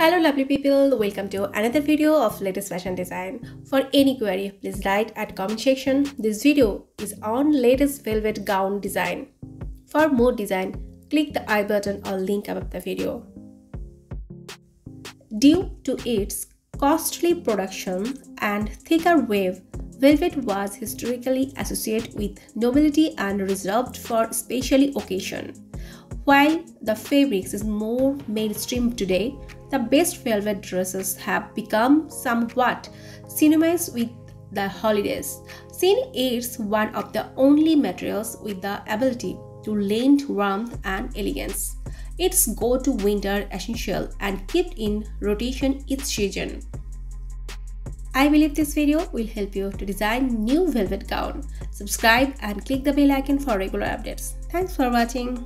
Hello lovely people, welcome to another video of latest fashion design. For any query, please write at comment section. This video is on latest velvet gown design. For more design, click the i button or link above the video. Due to its costly production and thicker wave, velvet was historically associated with nobility and reserved for special occasion. While the fabrics is more mainstream today, the best velvet dresses have become somewhat synonymous with the holidays. Sin is one of the only materials with the ability to lend warmth and elegance. It's go-to winter essential and kept in rotation each season. I believe this video will help you to design new velvet gown. Subscribe and click the bell icon for regular updates. Thanks for watching.